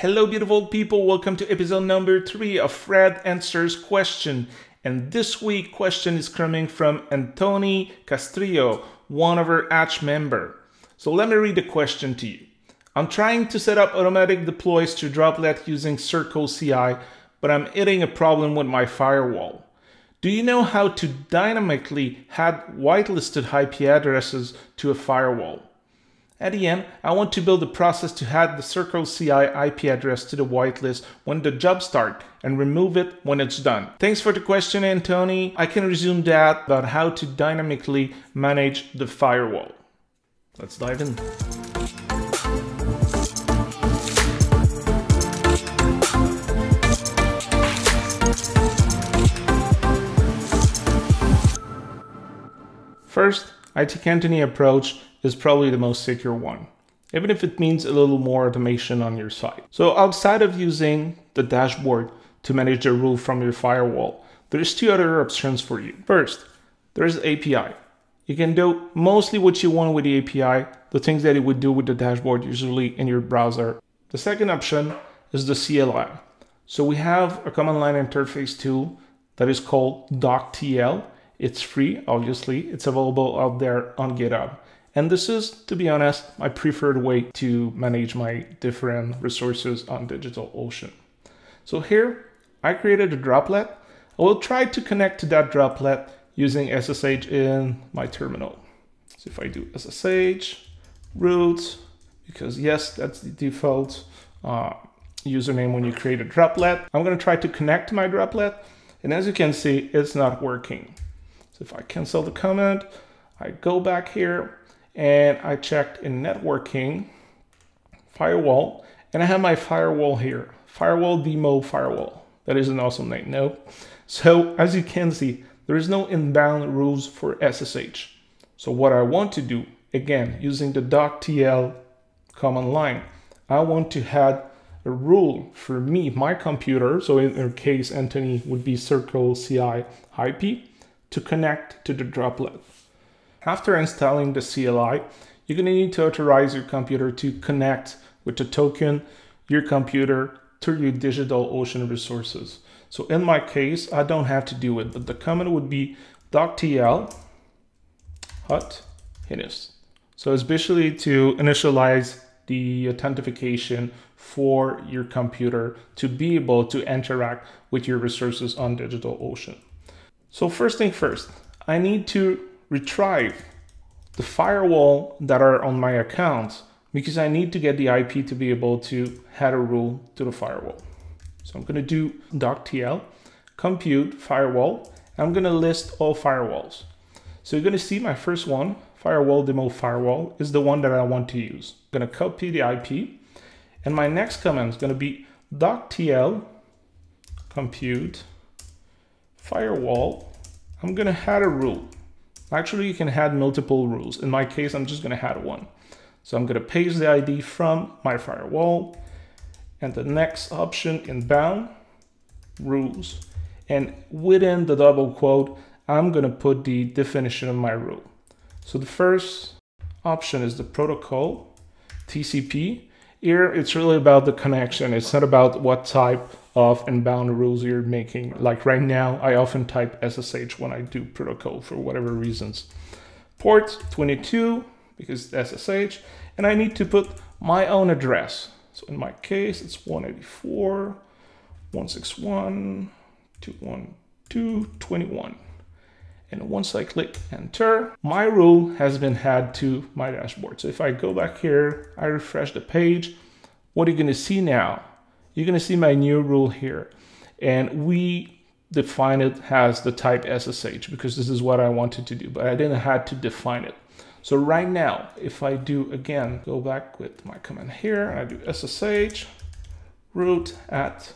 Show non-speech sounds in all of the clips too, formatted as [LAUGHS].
Hello, beautiful people. Welcome to episode number three of Fred Answers Question. And this week, question is coming from Antoni Castrillo, one of our Hatch member. So let me read the question to you. I'm trying to set up automatic deploys to Droplet using Circle CI, but I'm hitting a problem with my firewall. Do you know how to dynamically add whitelisted IP addresses to a firewall? At the end, I want to build a process to add the Circle CI IP address to the whitelist when the job starts and remove it when it's done. Thanks for the question, Antony. I can resume that about how to dynamically manage the firewall. Let's dive in. First, IT approach is probably the most secure one, even if it means a little more automation on your side. So outside of using the dashboard to manage the rule from your firewall, there's two other options for you. First, there's API. You can do mostly what you want with the API, the things that you would do with the dashboard usually in your browser. The second option is the CLI. So we have a command line interface tool that is called doctl. It's free, obviously. It's available out there on GitHub. And this is, to be honest, my preferred way to manage my different resources on DigitalOcean. So here, I created a droplet. I will try to connect to that droplet using SSH in my terminal. So if I do SSH root, because yes, that's the default uh, username when you create a droplet. I'm gonna try to connect to my droplet. And as you can see, it's not working. So if I cancel the command, I go back here and I checked in networking, firewall, and I have my firewall here, firewall demo firewall. That is an awesome name, no? So as you can see, there is no inbound rules for SSH. So what I want to do, again, using the doctl command line, I want to add a rule for me, my computer, so in our case, Anthony would be Circle CI IP, to connect to the droplet. After installing the CLI, you're going to need to authorize your computer to connect with the token, your computer, to your DigitalOcean resources. So in my case, I don't have to do it, but the command would be doctl auth init. So it's basically to initialize the authentication for your computer to be able to interact with your resources on DigitalOcean. So first thing first, I need to retrieve the firewall that are on my account because I need to get the IP to be able to add a rule to the firewall. So I'm going to do doctl compute firewall. I'm going to list all firewalls. So you're going to see my first one, firewall demo firewall, is the one that I want to use. I'm going to copy the IP. And my next command is going to be doctl compute firewall. I'm going to add a rule. Actually, you can add multiple rules. In my case, I'm just going to add one. So I'm going to paste the ID from my firewall. And the next option inbound rules. And within the double quote, I'm going to put the definition of my rule. So the first option is the protocol, TCP. Here, it's really about the connection. It's not about what type of inbound rules you're making. Like right now, I often type SSH when I do protocol for whatever reasons. Port 22, because SSH, and I need to put my own address. So in my case, it's 184, 161, 212, 21. And once I click enter, my rule has been added to my dashboard. So if I go back here, I refresh the page, what are you gonna see now? You're going to see my new rule here. And we define it as the type SSH because this is what I wanted to do, but I didn't have to define it. So right now, if I do again, go back with my command here, and I do SSH root at,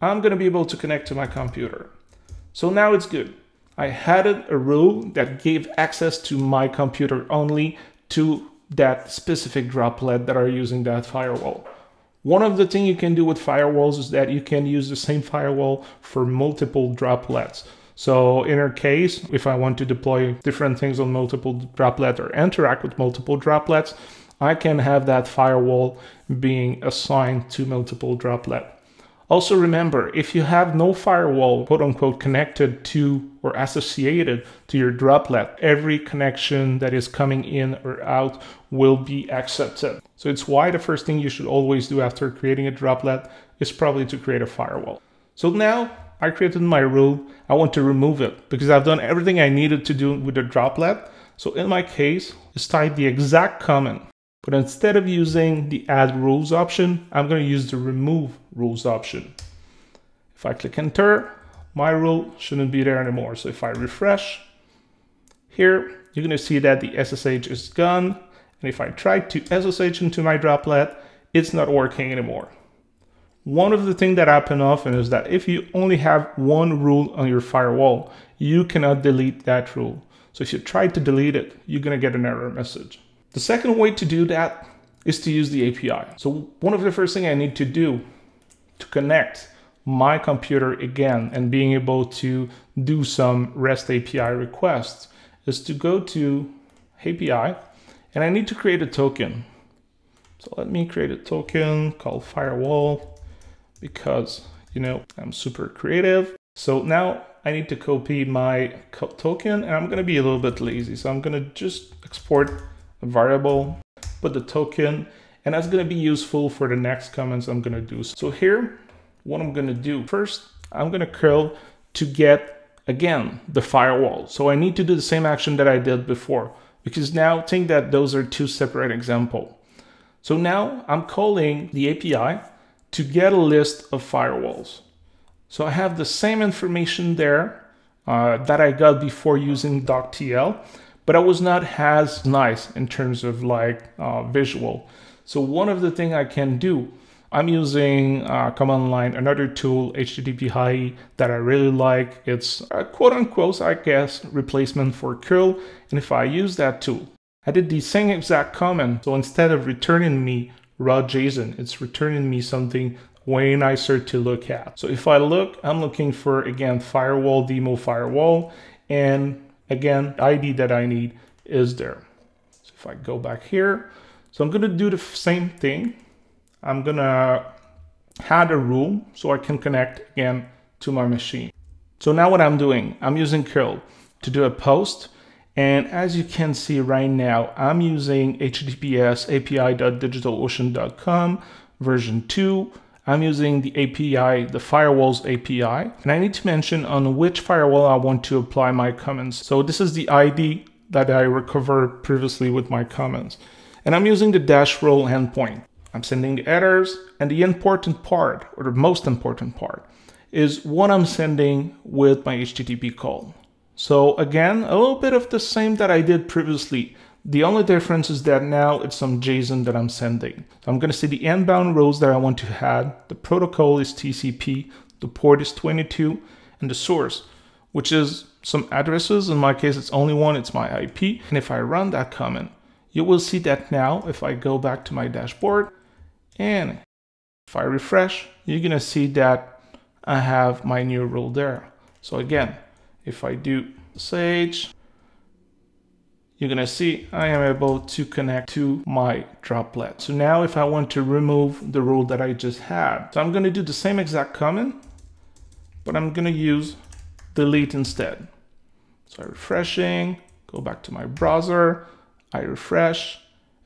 I'm going to be able to connect to my computer. So now it's good. I added a rule that gave access to my computer only to that specific droplet that are using that firewall. One of the things you can do with firewalls is that you can use the same firewall for multiple droplets. So in our case, if I want to deploy different things on multiple droplets or interact with multiple droplets, I can have that firewall being assigned to multiple droplet. Also remember, if you have no firewall, quote unquote, connected to or associated to your droplet, every connection that is coming in or out will be accepted. So it's why the first thing you should always do after creating a droplet is probably to create a firewall. So now I created my rule. I want to remove it because I've done everything I needed to do with the droplet. So in my case, it's type the exact comment but instead of using the add rules option, I'm going to use the remove rules option. If I click enter, my rule shouldn't be there anymore. So if I refresh here, you're going to see that the SSH is gone. And if I try to SSH into my droplet, it's not working anymore. One of the things that happen often is that if you only have one rule on your firewall, you cannot delete that rule. So if you try to delete it, you're going to get an error message. The second way to do that is to use the API. So one of the first thing I need to do to connect my computer again and being able to do some REST API requests is to go to API and I need to create a token. So let me create a token called firewall because, you know, I'm super creative. So now I need to copy my token and I'm going to be a little bit lazy. So I'm going to just export variable, put the token, and that's gonna be useful for the next comments I'm gonna do. So here, what I'm gonna do, first, I'm gonna curl to get, again, the firewall. So I need to do the same action that I did before, because now think that those are two separate examples. So now I'm calling the API to get a list of firewalls. So I have the same information there uh, that I got before using doctl, but I was not as nice in terms of like uh, visual. So one of the things I can do, I'm using uh, command line, another tool, HTTPie that I really like. It's a quote unquote, I guess, replacement for curl. And if I use that tool, I did the same exact comment. So instead of returning me raw JSON, it's returning me something way nicer to look at. So if I look, I'm looking for, again, firewall, demo firewall, and Again, ID that I need is there. So if I go back here, so I'm gonna do the same thing. I'm gonna add a rule so I can connect again to my machine. So now what I'm doing, I'm using curl to do a post. And as you can see right now, I'm using HTTPS api.digitalocean.com version 2 I'm using the API, the firewalls API, and I need to mention on which firewall I want to apply my comments. So this is the ID that I recovered previously with my comments. And I'm using the dash role endpoint. I'm sending the headers, and the important part, or the most important part, is what I'm sending with my HTTP call. So again, a little bit of the same that I did previously. The only difference is that now it's some JSON that I'm sending. So I'm going to see the inbound rules that I want to add. The protocol is TCP, the port is 22, and the source, which is some addresses. In my case, it's only one, it's my IP. And if I run that comment, you will see that now if I go back to my dashboard and if I refresh, you're going to see that I have my new rule there. So again, if I do sage you're gonna see I am able to connect to my droplet. So now if I want to remove the rule that I just had, so I'm gonna do the same exact comment, but I'm gonna use delete instead. So refreshing, go back to my browser, I refresh,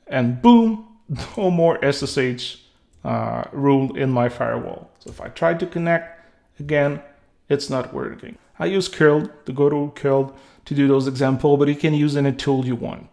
and boom, [LAUGHS] no more SSH uh, rule in my firewall. So if I try to connect, again, it's not working. I use curl, the go to curl to do those example, but you can use any tool you want.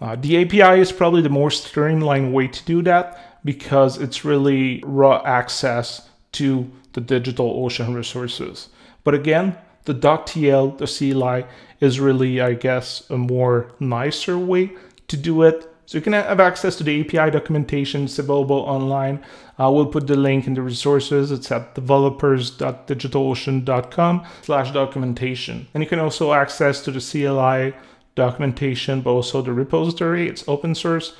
Uh, the API is probably the more streamlined way to do that because it's really raw access to the digital ocean resources. But again, the doctl, the CLI is really, I guess, a more nicer way to do it so you can have access to the API documentation. It's available online. Uh, we'll put the link in the resources. It's at developers.digitalocean.com slash documentation. And you can also access to the CLI documentation, but also the repository. It's open source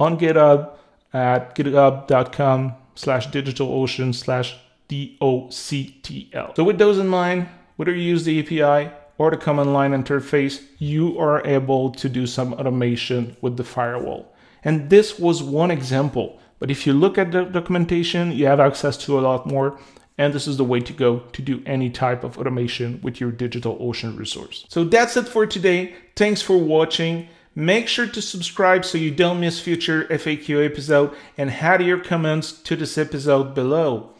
on GitHub at github.com slash digitalocean slash D-O-C-T-L. So with those in mind, whether you use the API or the command line interface, you are able to do some automation with the firewall. And this was one example. But if you look at the documentation, you have access to a lot more. And this is the way to go to do any type of automation with your DigitalOcean resource. So that's it for today. Thanks for watching. Make sure to subscribe so you don't miss future FAQ episode and add your comments to this episode below.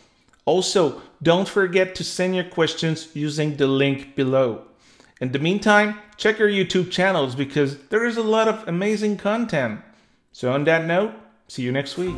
Also, don't forget to send your questions using the link below. In the meantime, check our YouTube channels because there is a lot of amazing content. So on that note, see you next week.